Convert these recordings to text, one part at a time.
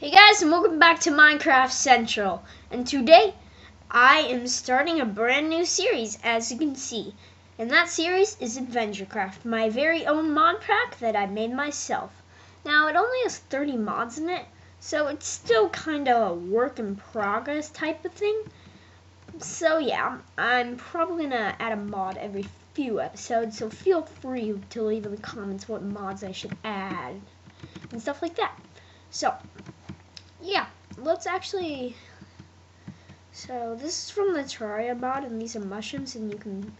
Hey guys and welcome back to Minecraft Central and today I am starting a brand new series as you can see and that series is AdventureCraft, my very own mod pack that I made myself. Now it only has 30 mods in it so it's still kind of a work in progress type of thing. So yeah, I'm probably gonna add a mod every few episodes so feel free to leave in the comments what mods I should add and stuff like that. So, yeah, let's actually. So this is from the Terraria mod, and these are mushrooms, and you can,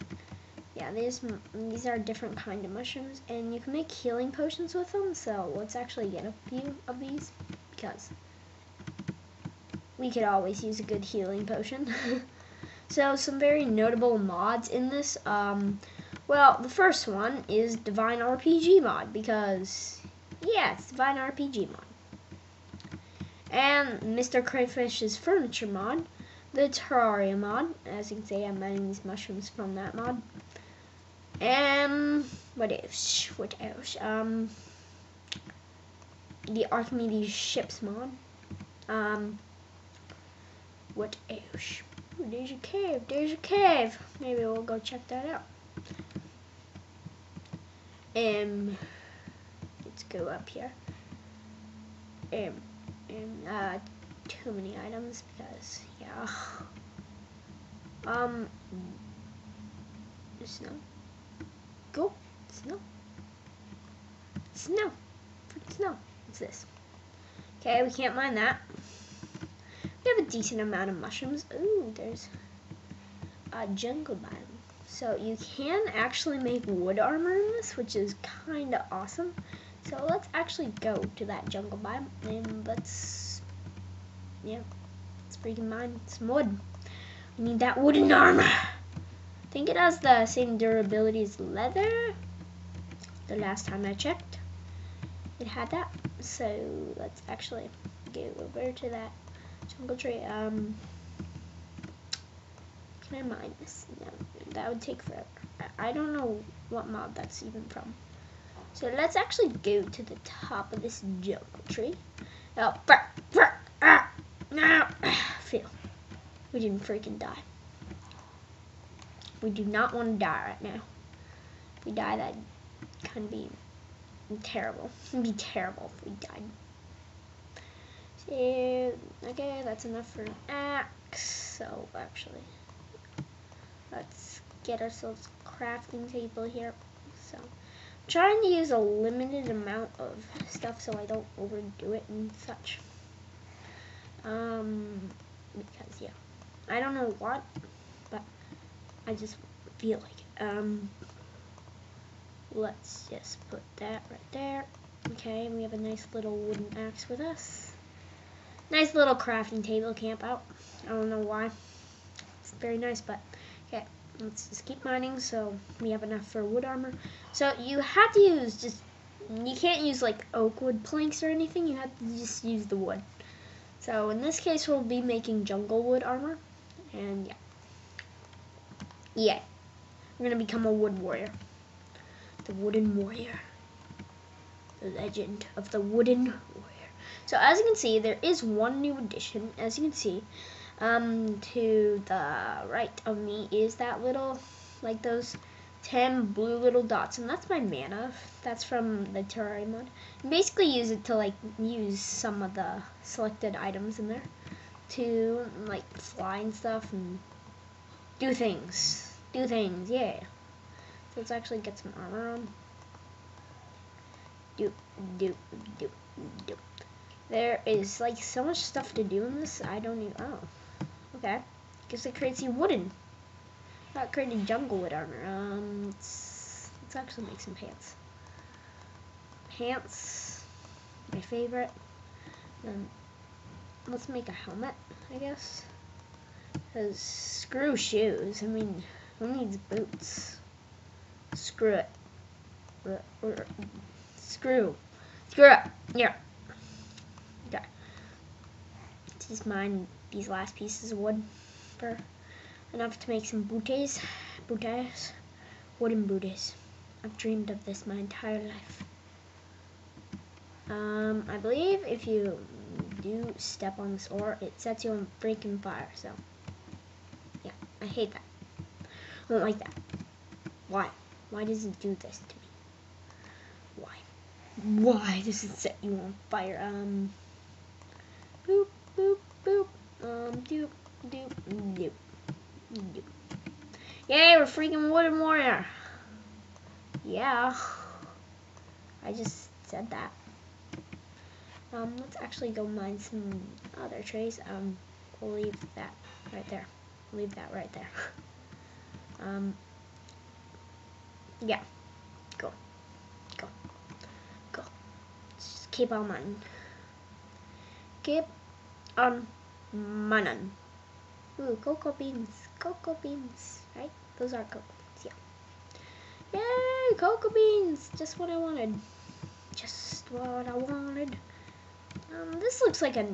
yeah, these these are different kind of mushrooms, and you can make healing potions with them. So let's actually get a few of these because we could always use a good healing potion. so some very notable mods in this. Um, well, the first one is Divine RPG mod because yeah, it's Divine RPG mod and Mr. Crayfish's furniture mod, the Terraria mod, as you can see I'm adding these mushrooms from that mod, and what else, what else, um, the Archimedes ships mod, um, what else, Ooh, there's a cave, there's a cave, maybe we'll go check that out, um, let's go up here, um, and uh, too many items because yeah. Um, snow. Go snow. Snow. Snow. What's this? Okay, we can't mine that. We have a decent amount of mushrooms. Ooh, there's a jungle biome. So you can actually make wood armor in this, which is kind of awesome. So let's actually go to that jungle biome and let's, yeah, let's freaking mine some wood. We need that wooden armor. I think it has the same durability as leather. The last time I checked, it had that. So let's actually go over to that jungle tree. Um, can I mine this? No, that would take forever. I don't know what mod that's even from. So let's actually go to the top of this jungle tree. Oh, brr, brr, ah, no, feel. We didn't freaking die. We do not want to die right now. If we die, that of be terrible. It'd be terrible if we died. So, okay, that's enough for an axe. So, actually, let's get ourselves crafting table here. So, trying to use a limited amount of stuff so I don't overdo it and such. Um, because yeah, I don't know what, but I just feel like it. Um, let's just put that right there. Okay, we have a nice little wooden axe with us. Nice little crafting table camp out. I don't know why. It's very nice, but okay let's just keep mining so we have enough for wood armor. So you have to use just, you can't use like oak wood planks or anything, you have to just use the wood. So in this case we'll be making jungle wood armor, and yeah. Yeah, we're gonna become a wood warrior. The wooden warrior. The legend of the wooden warrior. So as you can see, there is one new addition, as you can see. Um, to the right of me is that little, like those 10 blue little dots, and that's my mana. That's from the Terraria mod. You basically use it to like use some of the selected items in there to like fly and stuff and do things. Do things, yeah. Let's actually get some armor on. Do, do, do, do. There is like so much stuff to do in this, I don't even, oh. Okay. Guess it creates wooden. Not creating jungle wood armor. Um, let's, let's actually make some pants. Pants, my favorite. Then let's make a helmet, I guess. Because screw shoes. I mean, who needs boots? Screw it. Screw. Screw it. Yeah. Okay. This is mine these last pieces of wood for enough to make some booties, booties, wooden booties. I've dreamed of this my entire life. Um, I believe if you do step on this ore, it sets you on freaking fire. So, yeah, I hate that. I don't like that. Why? Why does it do this to me? Why? Why does it set you on fire? Um, boop, boop, boop. Um, doop, doop, doop, doop. Yay, we're freaking wooden warrior. Yeah. I just said that. Um, let's actually go mine some other trees. Um, we'll leave that right there. Leave that right there. um, yeah. Go. Go. Go. Just keep on mining. Keep on mining. Ooh, cocoa beans. Cocoa beans. Right? Those are cocoa beans, yeah. Yay, cocoa beans! Just what I wanted. Just what I wanted. Um, this looks like a.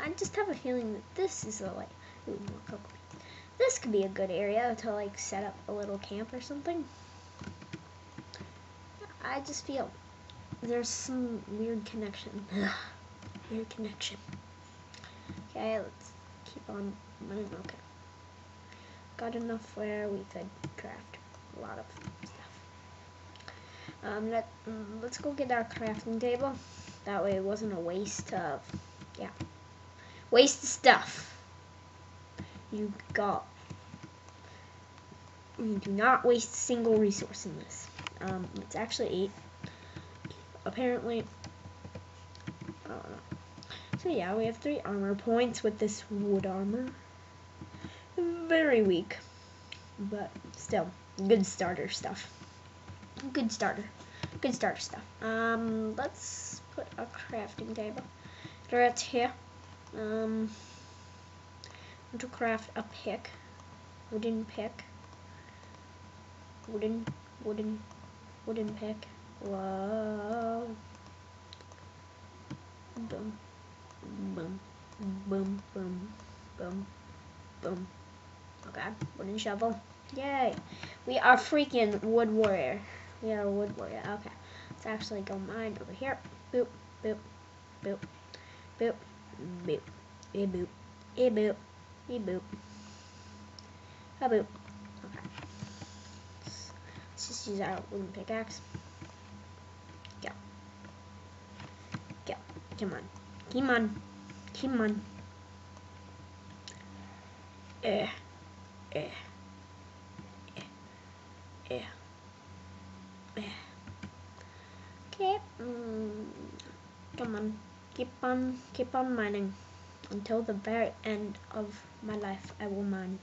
I just have a feeling that this is a like. Ooh, more cocoa beans. This could be a good area to like set up a little camp or something. I just feel there's some weird connection. weird connection. Okay, let's keep on running. Okay. Got enough where we could craft a lot of stuff. Um, let, um, let's go get our crafting table. That way it wasn't a waste of, yeah, waste of stuff. You got, you do not waste a single resource in this. Um, it's actually eight. Apparently. So yeah, we have three armor points with this wood armor. Very weak, but still good starter stuff. Good starter, good starter stuff. Um, let's put a crafting table right here. Um, to craft a pick, wooden pick, wooden, wooden, wooden pick. Whoa. Boom, boom, boom, boom, boom, boom. Okay, wooden shovel. Yay! We are freaking wood warrior. We are a wood warrior. Okay, let's actually go mine over here. Boop, boop, boop, boop, boop, e boop, e boop, e boop, a boop. Okay. Let's just use our wooden pickaxe. Go. Go. Come on. Come on. On. Eh. Eh. Eh. Eh. Okay. Mm, come on. Keep on, keep on mining. Until the very end of my life, I will mine.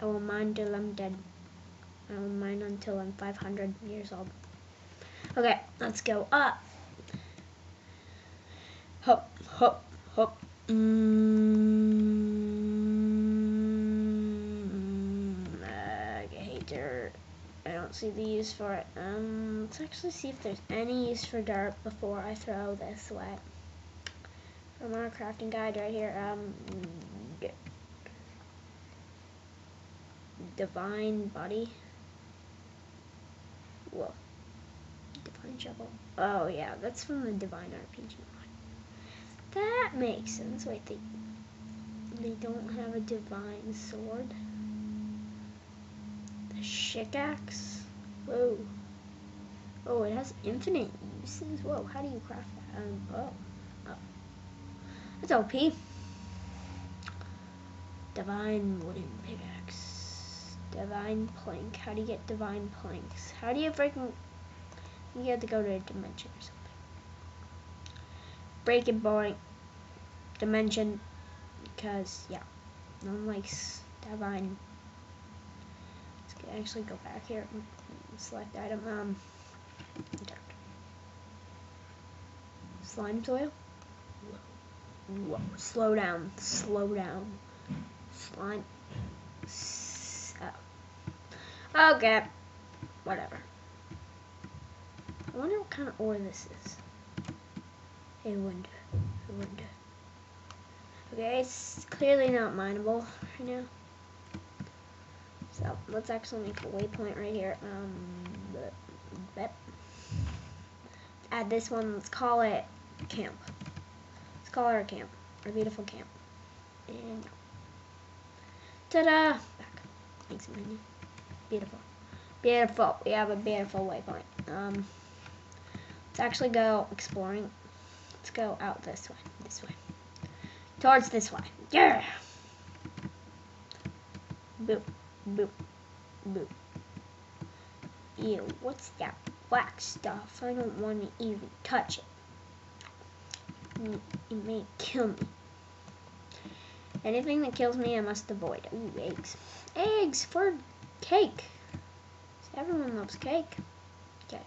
I will mine till I'm dead. I will mine until I'm 500 years old. Okay, let's go up. Hop, hop, hop. Mm, I hate dirt. I don't see the use for it. Um, let's actually see if there's any use for dirt before I throw this away. From our crafting guide right here. Um, divine body. Whoa. Divine shovel. Oh yeah, that's from the Divine RPG. That makes sense. Wait, they they don't have a divine sword. The shickaxe. Whoa. Oh, it has infinite uses. Whoa, how do you craft that? Um, oh, oh. That's OP. Divine wooden pickaxe. Divine plank. How do you get divine planks? How do you freaking... You have to go to a dimension or something. Breaking point. Dimension. Because, yeah. No one likes divine. Let's get, actually go back here and select item. Um. Slime soil. Whoa. Slow down. Slow down. Slime. Oh. Okay. Whatever. I wonder what kind of ore this is. I wonder. I wonder. Okay, it's clearly not mineable right now. So let's actually make a waypoint right here. Um, but, add this one. Let's call it camp. Let's call it our camp. Our beautiful camp. And ta-da! Back. Thanks, Mindy. Beautiful. Beautiful. We have a beautiful waypoint. Um, let's actually go exploring. Let's go out this way. This way. Towards this way. Yeah! Boop. Boop. Boop. Ew, what's that black stuff? I don't want to even touch it. It may kill me. Anything that kills me, I must avoid. Ooh, eggs. Eggs for cake. Everyone loves. Cake. Cake.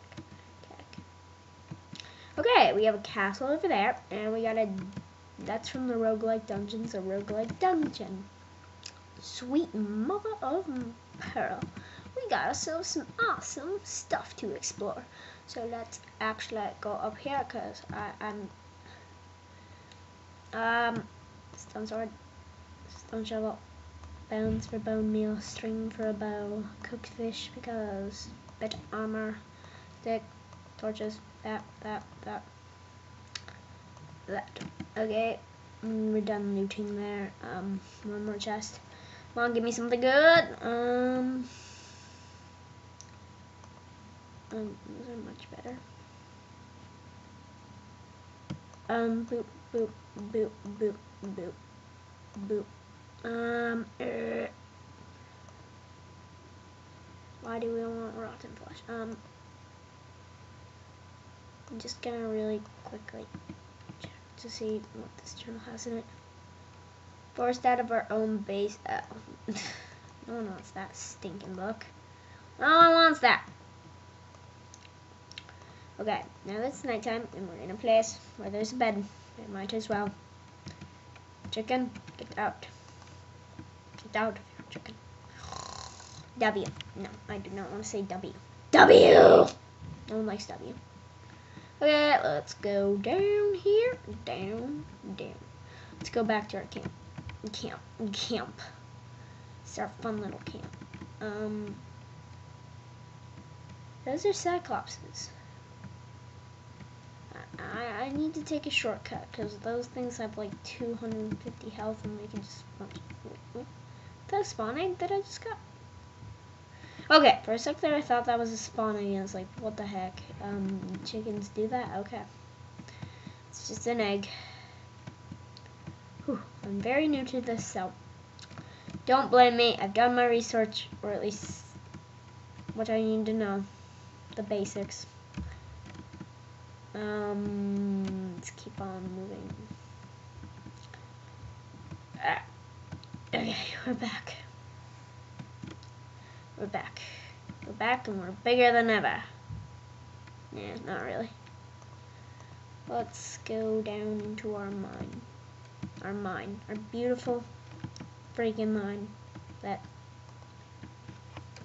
Okay, we have a castle over there, and we got a... That's from the roguelike dungeons, a roguelike dungeon. Sweet mother of pearl. We got ourselves some awesome stuff to explore. So let's actually go up here, because I'm... Um, stone sword, stone shovel, bones for bone meal, string for a bow, cooked fish because better armor, stick, torches, that, that, that, that. Okay, mm, we're done looting there. Um, one more chest. Come on, give me something good. Um, um, those are much better. Um, boop, boop, boop, boop, boop, boop. Um, er, why do we want rotten flesh? Um, I'm just gonna really quickly check to see what this journal has in it. Forced out of our own base. Uh, no one wants that stinking book. No one wants that. Okay, now it's nighttime and we're in a place where there's a bed. We might as well. Chicken, get out. Get out of here, chicken. W. No, I do not want to say W. W! No one likes W. Okay, let's go down here. Down, down. Let's go back to our camp. Camp. Camp. It's our fun little camp. Um, those are cyclopses. I, I need to take a shortcut because those things have like 250 health and they can just. That spawn egg that I just got. Okay, for a sec there I thought that was a spawn egg. I was like, what the heck? Um, chickens do that? Okay. It's just an egg. Whew, I'm very new to this, so don't blame me. I've done my research, or at least what I need to know. The basics. Um, let's keep on moving. Ah. Okay, we're back. We're back. We're back and we're bigger than ever. Yeah, not really. Let's go down into our mine. Our mine. Our beautiful freaking mine that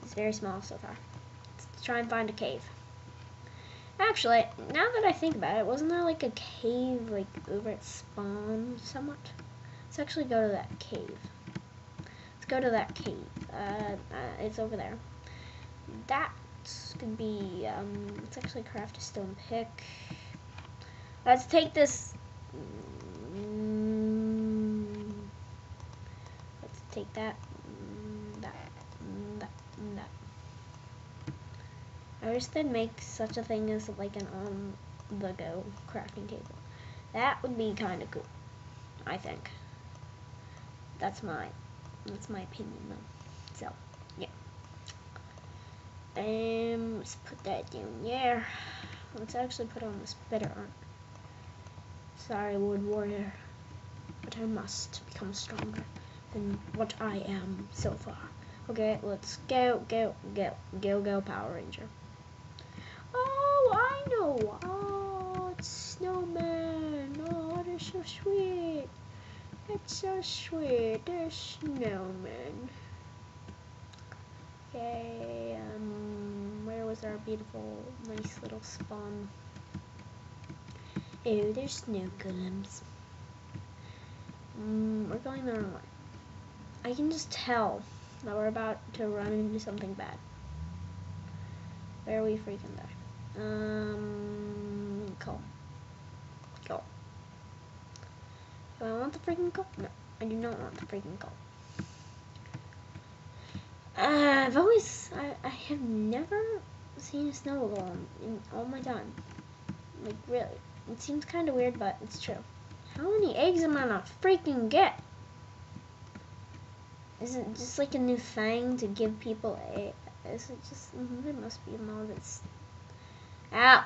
is very small so far. Let's try and find a cave. Actually, now that I think about it, wasn't there like a cave like over at spawn somewhat? Let's actually go to that cave. Go to that cave. Uh, uh, it's over there. That gonna be, um, let's actually craft a stone pick. Let's take this, mm, let's take that, that, that, that. I wish they'd make such a thing as like an on the go crafting table. That would be kind of cool, I think. That's my, that's my opinion though. So, yeah. Um, let's put that down there. Let's actually put on this better armor. Sorry, Wood Warrior, but I must become stronger than what I am so far. Okay, let's go, go, go, go, go, Power Ranger. Oh, I know. Oh, it's Snowman. Oh, they're so sweet. It's so sweet. They're snowmen. Okay, um, where was our beautiful, nice little spawn? Oh, there's snow golems. Mm, we're going the wrong way. I can just tell that we're about to run into something bad. Where are we freaking die. Um, cool. Cool. Do I want the freaking gold? No, I do not want the freaking gold. Uh, I've always, I, I have never seen a snow golem in all my time. Like, really. It seems kind of weird, but it's true. How many eggs am I gonna freaking get? Is it just like a new thing to give people a? Is it just? mm, There must be a mod that's. Ow!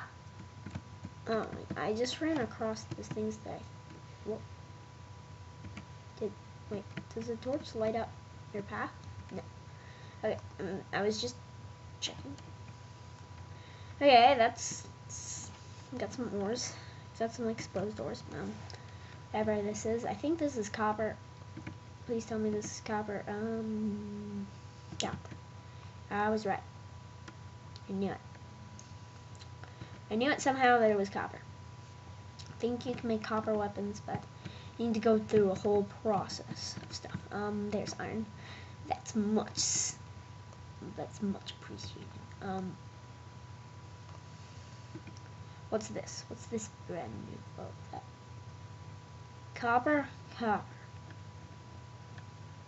Oh, I just ran across this things I. Wait? Does the torch light up your path? No. Okay, um, I was just checking. Okay, that's, that's got some ores. Got some exposed ores. Um, whatever this is. I think this is copper. Please tell me this is copper. Um, copper. I was right. I knew it. I knew it somehow that it was copper. I think you can make copper weapons, but you need to go through a whole process of stuff. Um, there's iron. That's much. That's much appreciated. Um, what's this? What's this brand new? That. Copper, copper.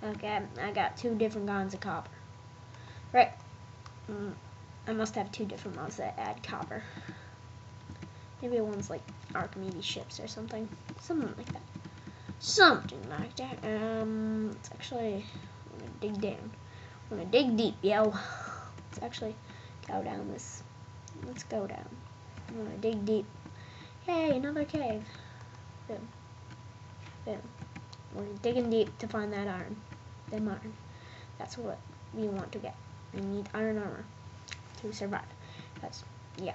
Okay, I got two different kinds of copper. Right. Mm, I must have two different mods that add copper. Maybe one's like Archimedes ships or something. Something like that. Something like that. Um, let's actually I'm gonna dig down. I'm gonna dig deep, yo. Let's actually go down this. Let's go down. I'm gonna dig deep. Hey, another cave. Boom. Boom. We're digging deep to find that iron. Them iron. That's what we want to get. We need iron armor to survive. Because, yeah.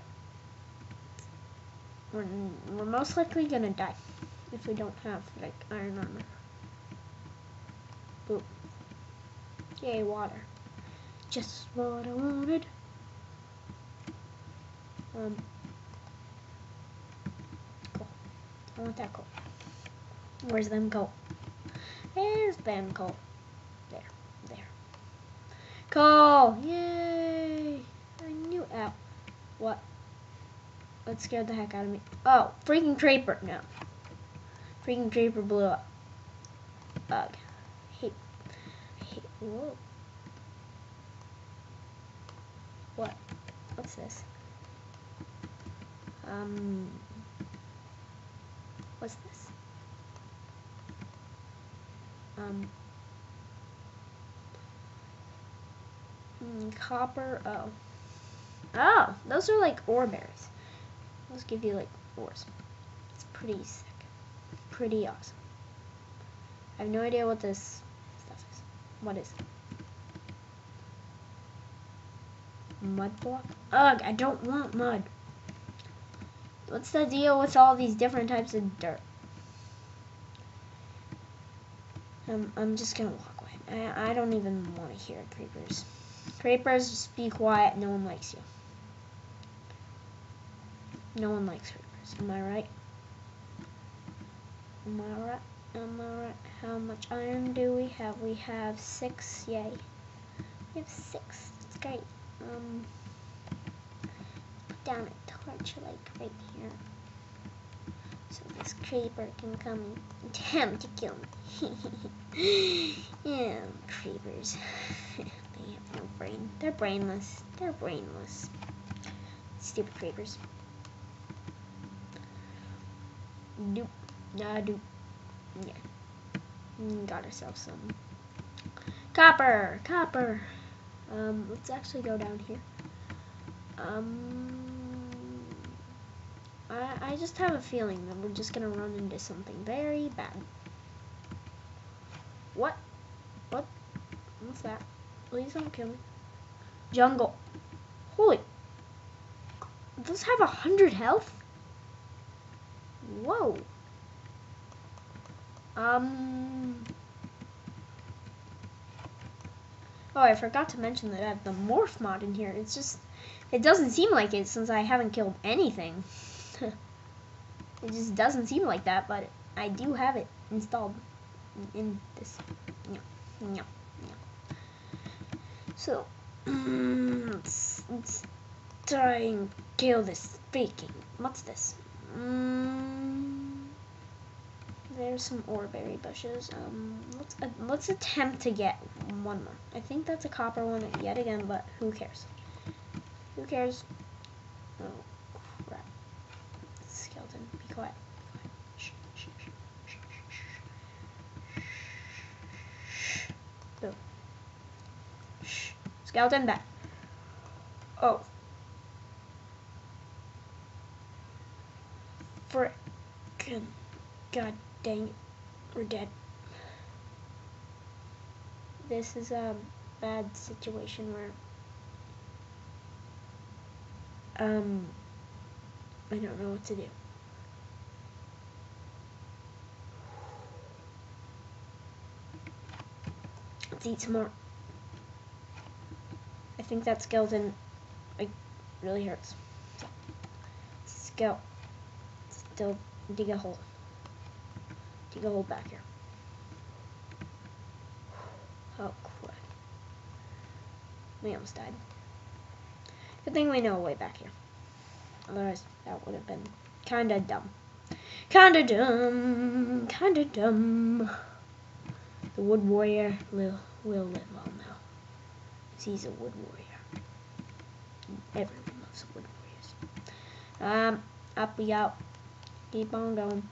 We're, we're most likely gonna die if we don't have, like, iron armor. Boom. Yay, water. Just what I wanted. Um, cool. I want that coal. Where's them coal? There's them coal. There, there. Coal! Yay! I knew. Ow. What? That scared the heck out of me. Oh, freaking creeper! No. Freaking Draper blew up. Bug. I hate. Hate. Whoa. What? What's this? Um. What's this? Um. mm, Copper. Oh. Oh, those are like ore berries. Those give you like ores. It's pretty sick. Pretty awesome. I have no idea what this stuff is. What is it? Mud block? Ugh, I don't want mud. What's the deal with all these different types of dirt? Um, I'm just gonna walk away. I, I don't even want to hear creepers. Creepers, just be quiet. No one likes you. No one likes creepers. Am I right? Am I right? Am I right? How much iron do we have? We have six. Yay. We have six. That's great. Um, put down a torch like right here. So this creeper can come and attempt to kill me. yeah, creepers. they have no brain. They're brainless. They're brainless. Stupid creepers. Doop. Nah, do. Yeah. Mm, Got ourselves some copper. Copper. Um, let's actually go down here. Um, I, I just have a feeling that we're just gonna run into something very bad. What? What? What's that? Please don't kill me. Jungle. Holy. Does have a hundred health? Whoa. Um. Oh, I forgot to mention that I have the morph mod in here. It's just, it doesn't seem like it since I haven't killed anything. it just doesn't seem like that, but I do have it installed in, this. No, no, no. So, let's, let's try and kill this freaking. What's this? Mm, there's some oreberry bushes. Um, let's uh, let's attempt to get one more. I think that's a copper one yet again, but who cares? Who cares? Oh crap! Skeleton, be quiet. Shh, shh, shh. Shh. Skeleton back. Oh. Frickin' God dang. We're dead. This is a bad situation where um I don't know what to do. Let's eat some more. I think that skeleton like really hurts. So, go. Still dig a hole. Dig hole back here. Oh crap. We almost died. Good thing we know a way back here. Otherwise that would have been kinda dumb. Kinda dumb. Kinda dumb. The wood warrior will, will live on now. he's a wood warrior. Everyone loves wood warriors. Um, up we go. Keep on going.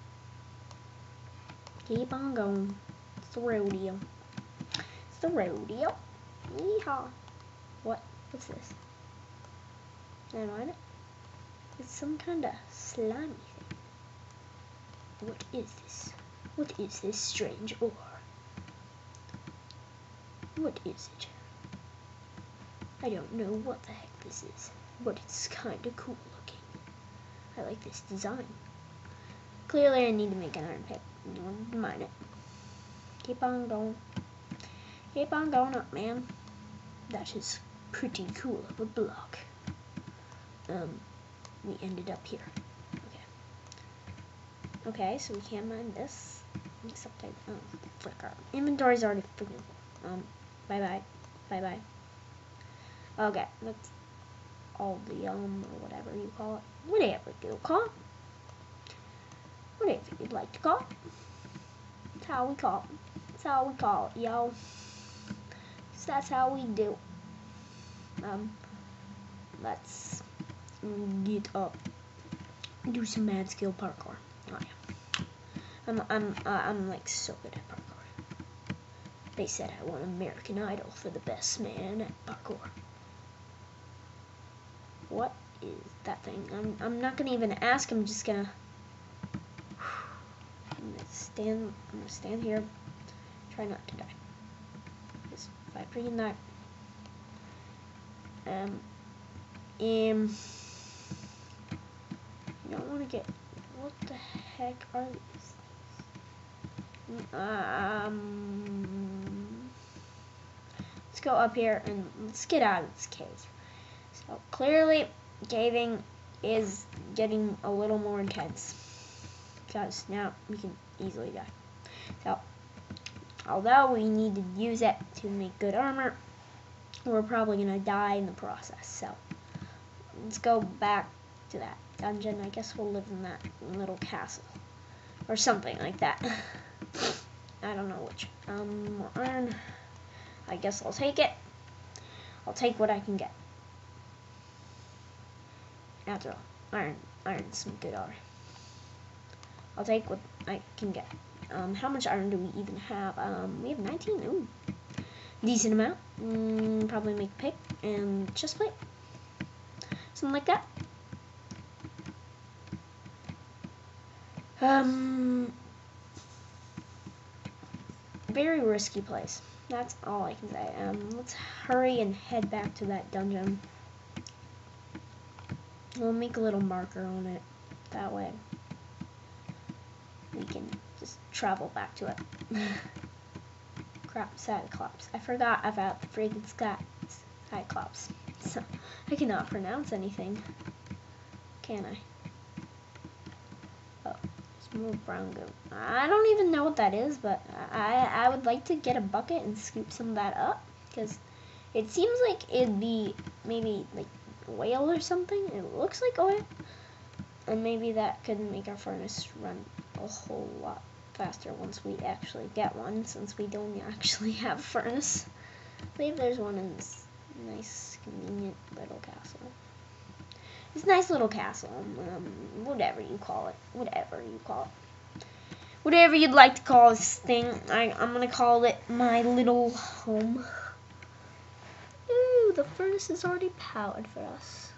Keep on going. It's the rodeo. It's the rodeo. Yeehaw. What? What's this? Never mind. It's some kind of slimy thing. What is this? What is this strange ore? What is it? I don't know what the heck this is, but it's kinda cool looking. I like this design. Clearly I need to make an iron pick. Don't mind it. Keep on going. Keep on going up, man. That is pretty cool of a block. Um, we ended up here. Okay. Okay, so we can't mine this. Except I, oh, frick, inventory's already freaking. Um, bye-bye. Bye-bye. Okay, that's all the, um, or whatever you call it. Whatever you call it. Whatever you'd like to call. That's how we call. That's how we call it, yo. So that's how we do. Um, let's get up. Do some mad skill parkour. Oh yeah. I'm I'm uh, I'm like so good at parkour. They said I won American Idol for the best man at parkour. What is that thing? I'm I'm not gonna even ask. I'm just gonna. I'm gonna stand. I'm gonna stand here. Try not to die. Because if I freaking die. Um. Um. You don't want to get. What the heck are these? things? Um. Let's go up here and let's get out of this cave. So clearly, caving is getting a little more intense because now we can easily die. So, although we need to use it to make good armor, we're probably gonna die in the process. So, let's go back to that dungeon. I guess we'll live in that little castle or something like that. I don't know which. Um, more iron. I guess I'll take it. I'll take what I can get. After all, iron, iron's some good iron. I'll take what I can get. Um, how much iron do we even have? Um, we have 19. Ooh, decent amount. Mm, probably make pick and chest plate, something like that. Um, very risky place. That's all I can say. Um, let's hurry and head back to that dungeon. We'll make a little marker on it. That way we can just travel back to it. Crap, Cyclops. I forgot about the freaking Sky Cyclops. So, I cannot pronounce anything. Can I? Oh, there's more brown goo. I don't even know what that is, but I, I would like to get a bucket and scoop some of that up. Because it seems like it'd be maybe like whale or something. It looks like oil. And maybe that could make our furnace run a whole lot faster once we actually get one, since we don't actually have a furnace. I believe there's one in this nice, convenient little castle. This nice little castle, um, whatever you call it, whatever you call it. Whatever you'd like to call this thing, I, I'm gonna call it my little home. Ooh, the furnace is already powered for us.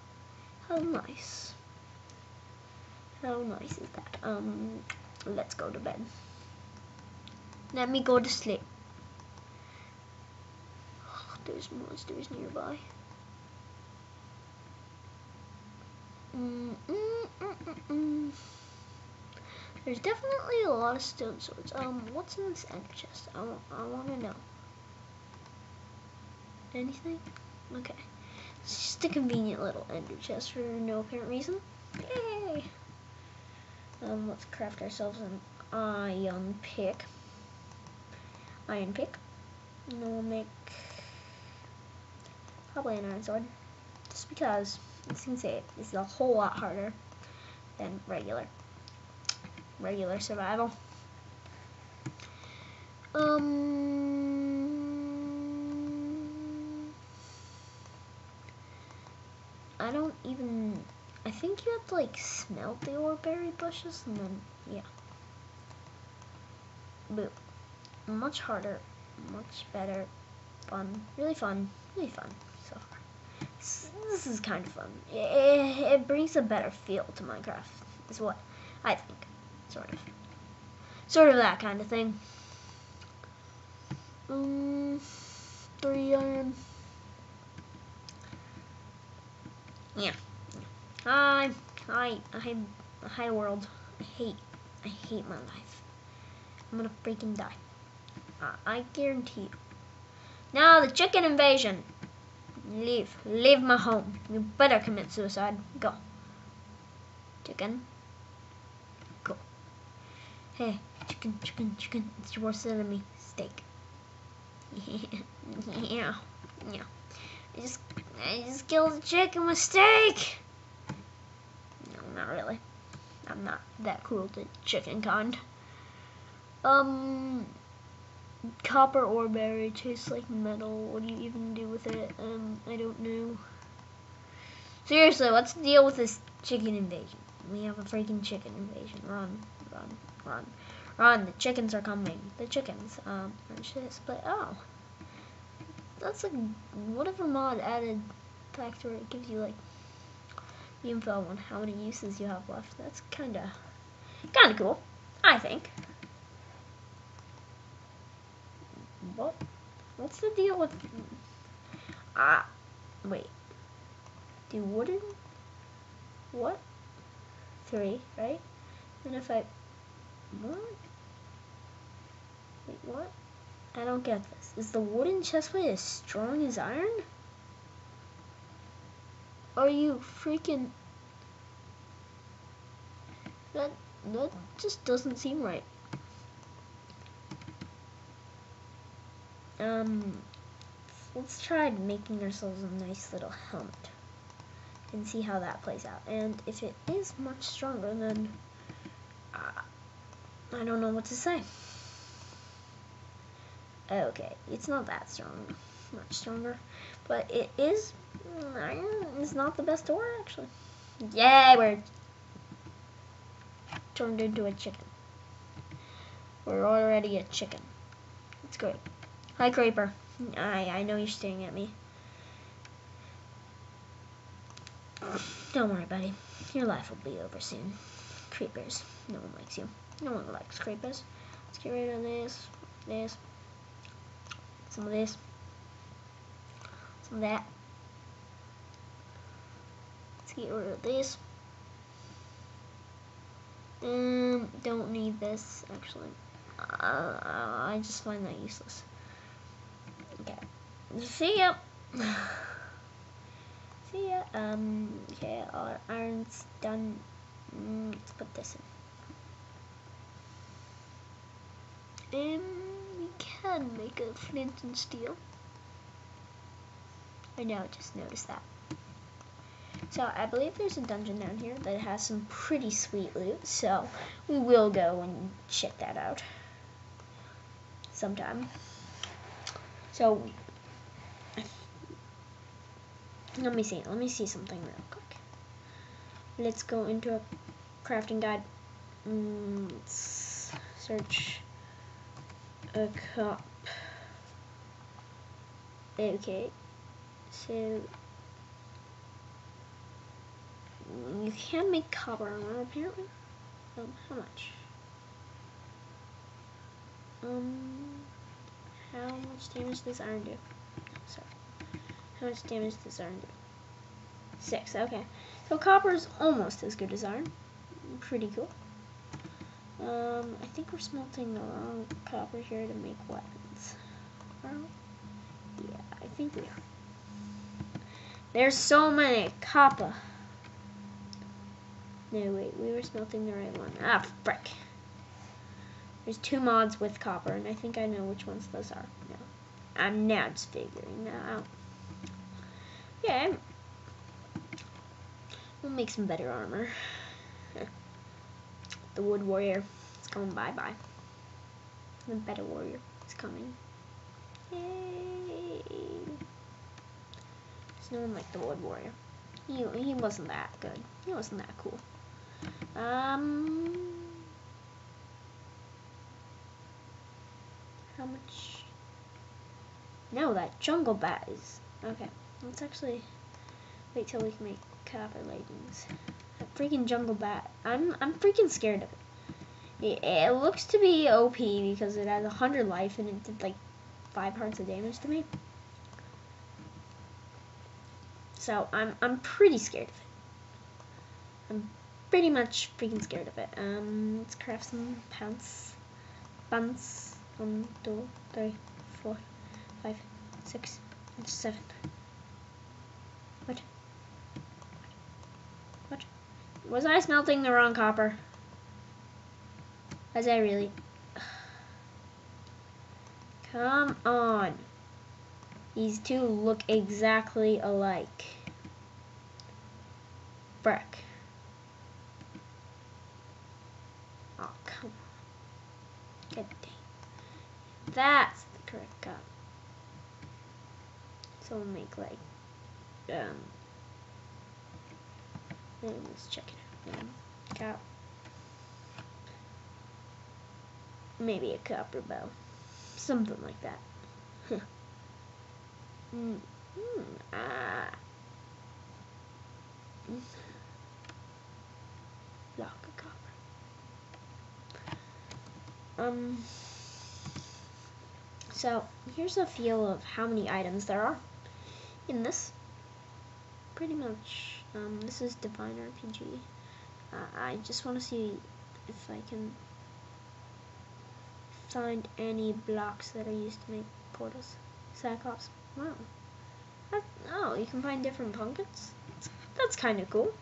How nice. How nice is that? Um, let's go to bed. Let me go to sleep. Oh, There's monsters nearby. Mm -mm -mm There's definitely a lot of stone swords. Um, what's in this end chest? I, I want to know. Anything? Okay. It's just a convenient little ender chest for no apparent reason. Yay! Um, let's craft ourselves an iron pick. Iron pick. And then we'll make probably an iron sword. Just because as you can see, this is a whole lot harder than regular regular survival. Um I don't even I think you have to like smelt the oreberry bushes and then yeah. Boop. Much harder, much better, fun, really fun, really fun so far. This is kind of fun. It, it brings a better feel to Minecraft, is what I think, sort of. Sort of that kind of thing. Um, three iron. Yeah. Hi, hi, hi, hi world. I hate, I hate my life. I'm gonna freaking die. Uh, I guarantee you. Now the chicken invasion. Leave, leave my home. You better commit suicide. Go. Chicken. Go. Hey, chicken, chicken, chicken. It's your worst enemy. Steak. Yeah, yeah. I just, I just killed a chicken with steak. No, not really. I'm not that cruel to chicken kind. Um, copper ore berry tastes like metal. What do you even do with it? Um, I don't know. Seriously, the deal with this chicken invasion? We have a freaking chicken invasion. Run, run, run, run. The chickens are coming. The chickens. Um, should display. Oh, that's like whatever mod added factor. It gives you like info on how many uses you have left. That's kind of, kind of cool. I think. What? What's the deal with... Ah, wait. Do wooden... What? Three, right? And if I... What? Wait, what? I don't get this. Is the wooden chestplate as strong as iron? Are you freaking... That, that just doesn't seem right. Um, let's try making ourselves a nice little helmet and see how that plays out. And if it is much stronger, then uh, I don't know what to say. Okay, it's not that strong, much stronger, but it is, Mm, iron is not the best ore actually. Yeah, we're turned into a chicken. We're already a chicken. It's great. Hi, Creeper. I, I know you're staring at me. Don't worry, buddy. Your life will be over soon. Creepers. No one likes you. No one likes creepers. Let's get rid of this, this, some of this, some of that. Get rid of this. Um, don't need this, actually. Uh, I just find that useless. Okay. See ya. See ya. Um, okay, our iron's done. Mm, let's put this in. And we can make a flint and steel. I know, just noticed that. So I believe there's a dungeon down here that has some pretty sweet loot. So we will go and check that out sometime. So let me see. Let me see something real quick. Let's go into a crafting guide. Mm, let's search a cup. Okay. So you can make copper armor apparently. Um, how much? Um, how much damage does iron do? Sorry. How much damage does iron do? Six, okay. So copper is almost as good as iron. Pretty cool. Um, I think we're smelting the wrong copper here to make weapons. Yeah, I think we are. There's so many copper. No, wait, we were smelting the right one. Ah, frick. There's two mods with copper, and I think I know which ones those are. No. I'm now just figuring that out. Yeah. We'll make some better armor. the wood warrior is going bye-bye. The better warrior is coming. Yay! There's no one like the wood warrior. He, he wasn't that good. He wasn't that cool. Um, how much? No, that jungle bat is okay. Let's actually wait till we can make copper leggings. That freaking jungle bat. I'm I'm freaking scared of it. It, it looks to be OP because it has a hundred life and it did like five hearts of damage to me. So I'm I'm pretty scared of it. I'm pretty much freaking scared of it. Um, let's craft some pants. Pants. One, two, three, four, five, six, and seven. What? What? Was I smelting the wrong copper? Was I really? Come on. These two look exactly alike. Brick. Good dang. That's the correct cup. So we'll make like, um, let's check it out. Um, cup. Maybe a copper bow. Something like that. mm. Mm. Ah. Mm. Block of copper. Um, so here's a feel of how many items there are in this. Pretty much, um, this is Divine RPG. Uh, I just want to see if I can find any blocks that are used to make portals. Cyclops. Wow. That, oh, you can find different pumpkins? That's, that's kind of cool.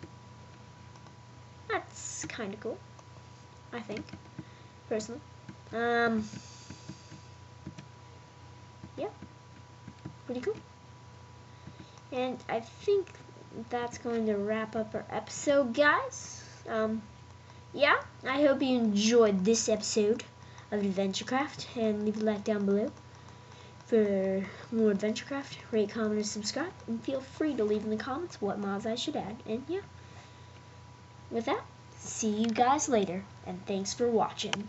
That's kind of cool. I think, personally. Um, pretty cool. And I think that's going to wrap up our episode, guys. Um, yeah, I hope you enjoyed this episode of AdventureCraft, and leave a like down below for more AdventureCraft. Rate, comment, and subscribe, and feel free to leave in the comments what mods I should add. And yeah, with that, see you guys later, and thanks for watching.